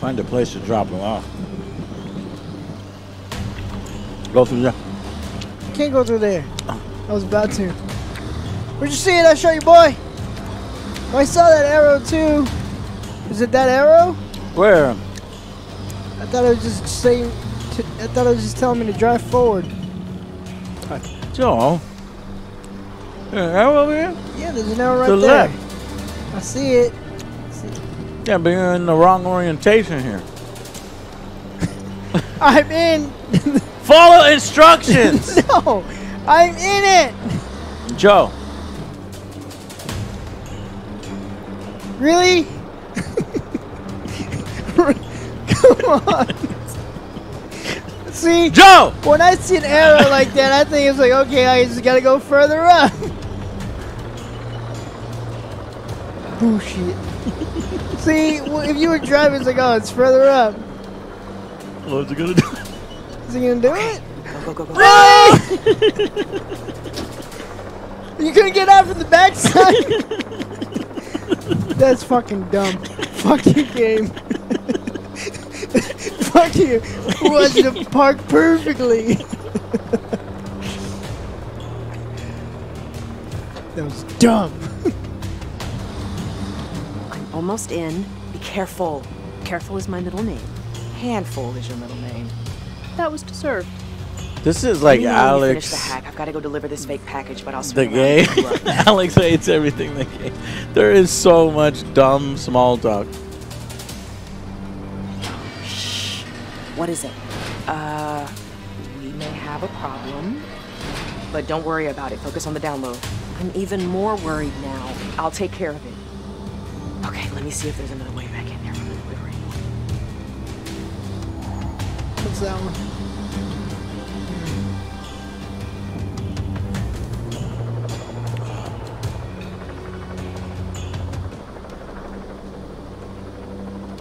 Find a place to drop them off. Go through there. Can't go through there. I was about to. Where'd you see it? I show you, boy. Oh, I saw that arrow too. Is it that arrow? Where? I thought it was just saying. I thought it was just telling me to drive forward. Joe. Yeah, arrow over here? Yeah, there's an arrow right To the there. left. I see it. Yeah, but you're in the wrong orientation here. I'm in. Follow instructions! no, I'm in it. Joe. Really? Come on. See, Joe! when I see an arrow like that, I think it's like, okay, I just gotta go further up. Oh, Bullshit. See, well, if you were driving, it's like, oh, it's further up. What's he gonna do? Is he gonna do it? Go, go, go, go. Really? you couldn't get out from the backside? That's fucking dumb. Fuck you, game. Fuck you. Who wants you to park perfectly? that was dumb. I'm almost in. Be careful. Careful is my middle name. Handful is your middle name. That was deserved. This is like Let me know when you Finish Alex, the hack. I've got to go deliver this fake package, but I'll the swing around game. and pick you up. Alex hates everything the game. There is so much dumb small talk. What is it? Uh, we may have a problem, but don't worry about it. Focus on the download. I'm even more worried now. I'll take care of it. Okay, let me see if there's another way back in there from the delivery. What's that one?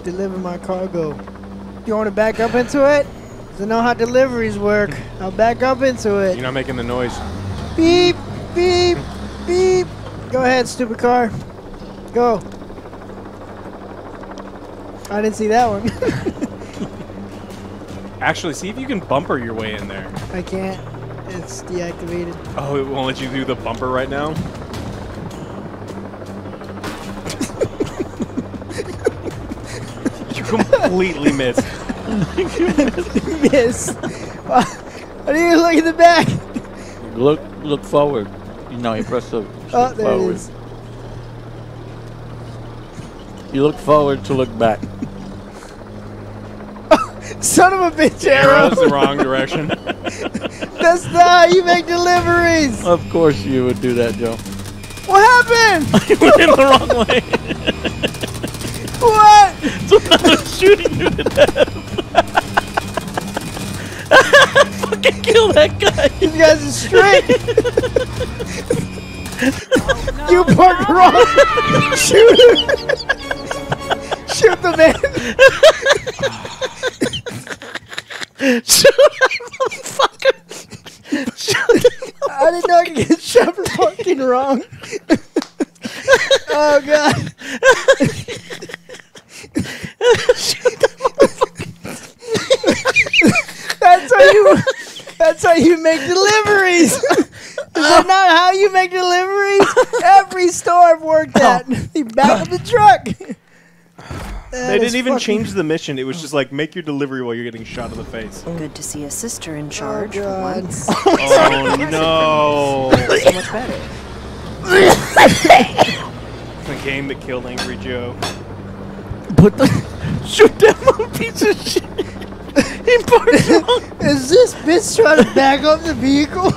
Deliver my cargo. You want to back up into it? Does it know how deliveries work? I'll back up into it. You're not making the noise. Beep, beep, beep. Go ahead, stupid car. Go. I didn't see that one. Actually, see if you can bumper your way in there. I can't. It's deactivated. Oh, it won't let you do the bumper right now? you completely missed. Miss. I didn't even look at the back. Look, look forward. You know, you press the Oh, there forward. is. You look forward to look back. Son of a bitch, Arrow. Arrow's the wrong direction. That's not how you make deliveries. Of course you would do that, Joe. What happened? you went in the wrong way. what? so I was shooting you to death. Fucking kill that guy. These guys are straight. you parked wrong. Shoot him. Shoot the man. Motherfucker. I didn't know I could get shot fucking wrong. oh god. That's how you. That's how you make deliveries. Is that not how you make deliveries? Every store I've worked at, oh. you back up the truck. They didn't even change the mission. It was oh. just like, make your delivery while you're getting shot in the face. Oh. Good to see a sister in oh, charge for once. Oh, no. so much better. the game that killed Angry Joe. Put the shoot that little piece of shit. He parked wrong. Is this bitch trying to back up the vehicle?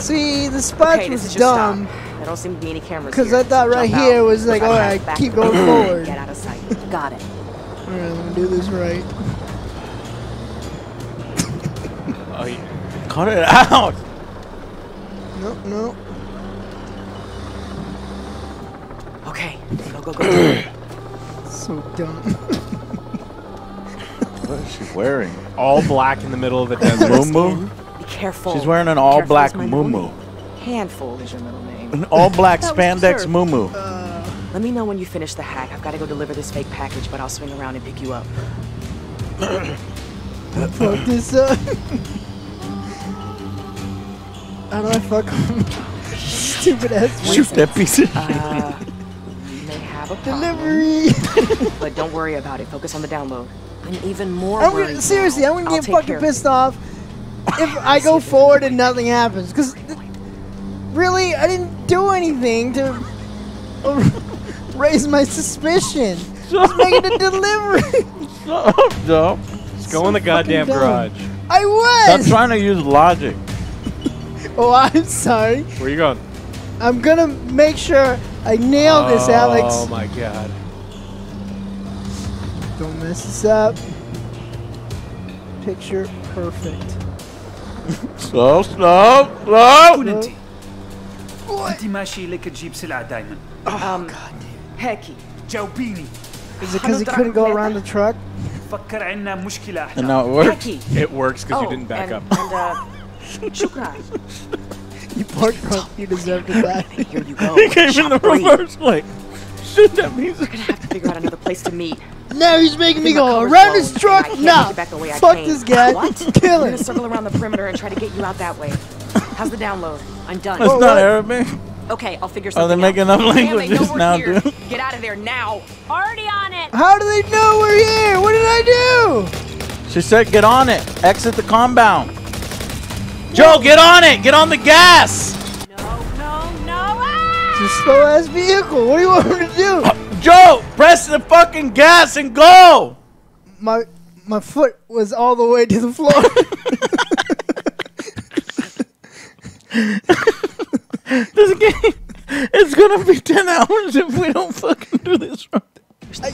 See, the spots Okay, was dumb. stop. There don't seem to be any cameras Because I thought right jump here out, was like, look all my right, back keep going forward. Get out of sight. Got it. All right, I'm gonna do this right. Oh, yeah. Cut it out. No, no. Okay, go, go, go. So dumb. What is she wearing? All black in the middle of the desert. Moo Be careful. She's wearing an all Careful black is my middle moo name. Handful is your middle name. An all black spandex absurd. moo Uh, Let me know when you finish the hack. I've got to go deliver this fake package, but I'll swing around and pick you up. Fuck this up. How do I fuck him? Stupid ass Shoot that piece of shit. Uh, we may have a problem, delivery. but don't worry about it. Focus on the download. I'm even more I'm gonna, seriously, now. I'm gonna I'll get fucking care of pissed off if I go forward and nothing happens. Cause th- really, I didn't do anything to raise my suspicion. Just making a delivery. Stop, stop. Just go in the goddamn dumb. garage. I Stop was. trying to use logic. Oh, I'm sorry. Where you going? I'm gonna make sure I nail this, oh Alex. Oh my god. Don't mess this up. Picture perfect. Slow, slow, slow كون انت انت ماشي لك تجيب سلعه دائما Um, Hecky. جاوبيني Is it because he couldn't go around the truck? فكر عنا مشكله And احنا now it works. Hecky. It works because oh, you didn't back and, up. And, uh, Shukran. You parked drunk. You deserve to die. Here you go. He came in the Shot three. reverse like, shoot that piece of We're gonna have to figure out another place to meet. now he's making me My go cover's around low, his truck. and I can't Nah. make it back the way I Fuck came. this guy. What? Kill I'm him. gonna circle around the perimeter and try to get you out that way. How's the download? I'm done. That's Oh, not what? Arabic. Okay, I'll figure Oh, something they're they making up Damn, languages know we're now, here. dude. Get out of there now. Already on it. How do they know we're here? What did I do? She said, get on it. Exit the compound. Joe, get on it. Get on the gas. No, no, no. Ah! It's a slow ass vehicle. What do you want me to do? Joe, press the fucking gas and go. My my foot was all the way to the floor. This game, it's gonna be 10 hours if we don't fucking do this right. I,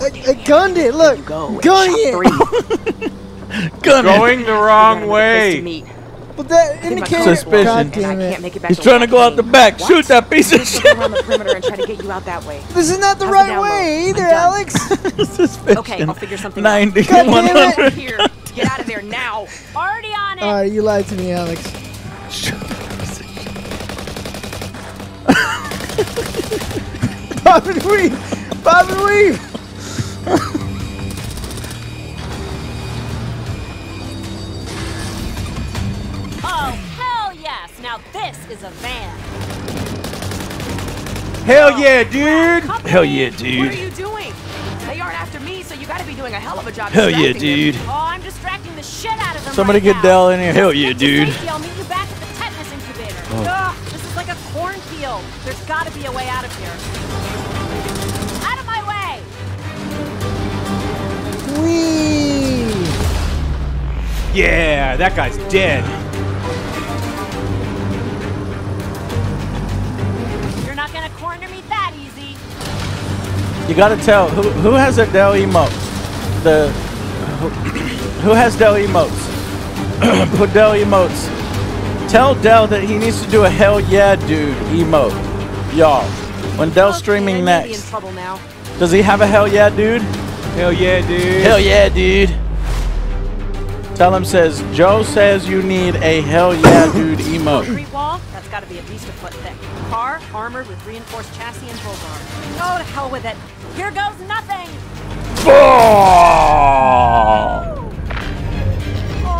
I, I gunned it. Look, You go. and gunning it. three. Gun it. Going the wrong gonna have another place to way. meet. But that I think my indicator. Suspicion. and I can't make it back He's trying to go out the back. What? Shoot that piece of shit. around the perimeter and try to get you out that way. This is not the How's the right way either, Alex. Suspicion. Okay, I'll figure something 90, out. God damn it. 100. Here, get out of there now. Already on it. All right, you lied to me, Alex. Bob and weave. Bob and weave. Oh, hell yes. Now this is a van. Hell oh, yeah, dude! Company. Hell yeah, dude! What are you doing? They aren't after me, so you gotta be doing a hell of a job Hell yeah, distracting them. dude. Oh, I'm distracting the shit out of them. Somebody right get now. Dell in here. Hell yeah, dude. I'll meet you back at the tetanus incubator. Oh. Cornfield. There's got to be a way out of here. Out of my way. Wee. Yeah, that guy's dead. You're not gonna corner me that easy. You gotta tell who who has a Dell emote. The who, who has Dell emotes? Put Dell emotes. Tell Dell that he needs to do a hell yeah, dude emote, y'all. When Dell's Okay, streaming I may be in next, trouble now. does he have a hell yeah, dude? Hell yeah, dude. Hell yeah, dude. Tell him says Joe says you need a hell yeah, dude emote. Concrete wall? That's got to be at least a foot thick. Car armored with reinforced chassis and bull bar. Oh, to hell with it. Here goes nothing.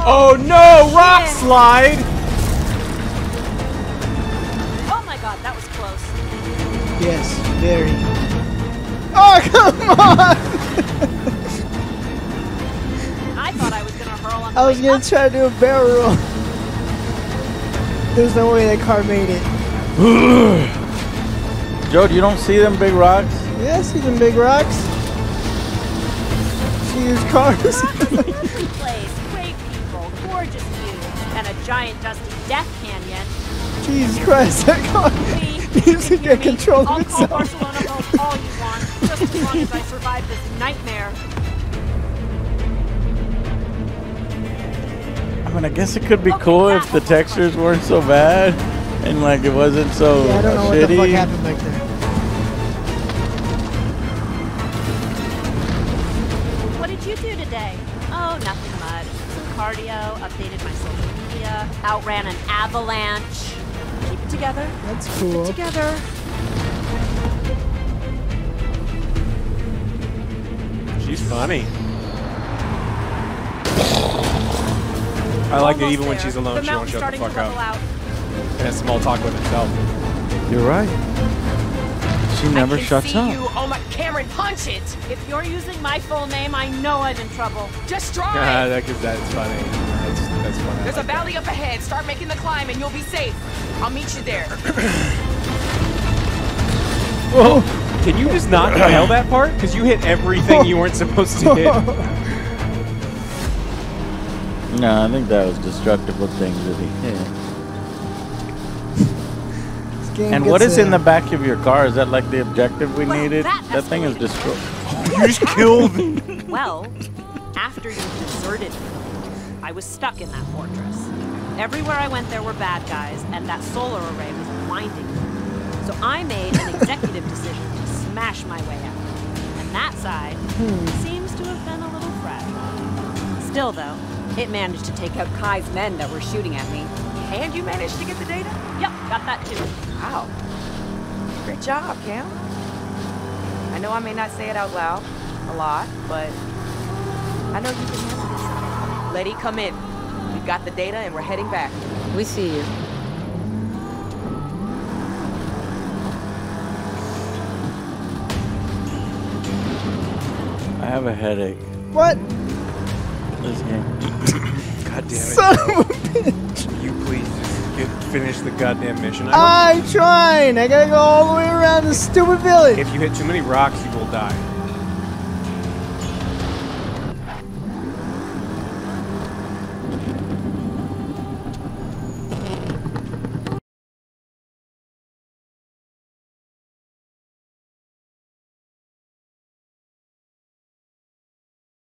Oh no, rock slide! Yes, very. Oh come on! I thought I was gonna hurl on the I was gonna up. try to do a barrel roll. There's no way that car made it. Joe, you don't see them big rocks? Yeah, I see them big rocks. See these cars. Lovely place, great people, gorgeous view, and a giant dusty death canyon. Jesus Christ, that car Lee, needs to can hear get me. control of I'll call itself. Barcelona Road all you want, just as long as I survive this nightmare. I mean, I guess it could be Okay, cool if the one was textures weren't so bad and like it wasn't so Yeah, I don't know uh, what the fuck shitty. happened back there. What did you do today? Oh, nothing much. Some cardio, updated my social media, outran an avalanche it together. That's cool. Keep it together. She's funny. I like Almost it even there. when she's alone, the she won't shut the fuck up. And small talk with herself. You're right. She never shuts up. You. Oh my, Cameron, punch it! If you're using my full name, I know I'm in trouble. Just drop. God, that, that is funny. That's, that's funny. I There's a like that. valley up ahead. Start making the climb and you'll be safe. I'll meet you there. Whoa! Can you just not nail that part? Because you hit everything you weren't supposed to hit. No, I think that was destructible things that he hit. And what is a- in the back of your car? Is that like the objective we Well, needed? that That thing is escalated. destroyed. you just killed. Me. Well, after you deserted me, I was stuck in that fortress. Everywhere I went, there were bad guys, and that solar array was blinding me. So I made an executive decision to smash my way out. And that side hmm. seems to have been a little fragile. Still, though, it managed to take out Kai's men that were shooting at me. And you managed to get the data? Yep, got that too. Wow. Great job, Cam. I know I may not say it out loud a lot, but I know you can handle this. Letty, come in. We've got the data and we're heading back. We see you. I have a headache. What? This game. God damn it. Son of a bitch. you please just get, finish the goddamn mission. I I'm trying. I gotta go all the way around this stupid village. if you hit too many rocks, you will die.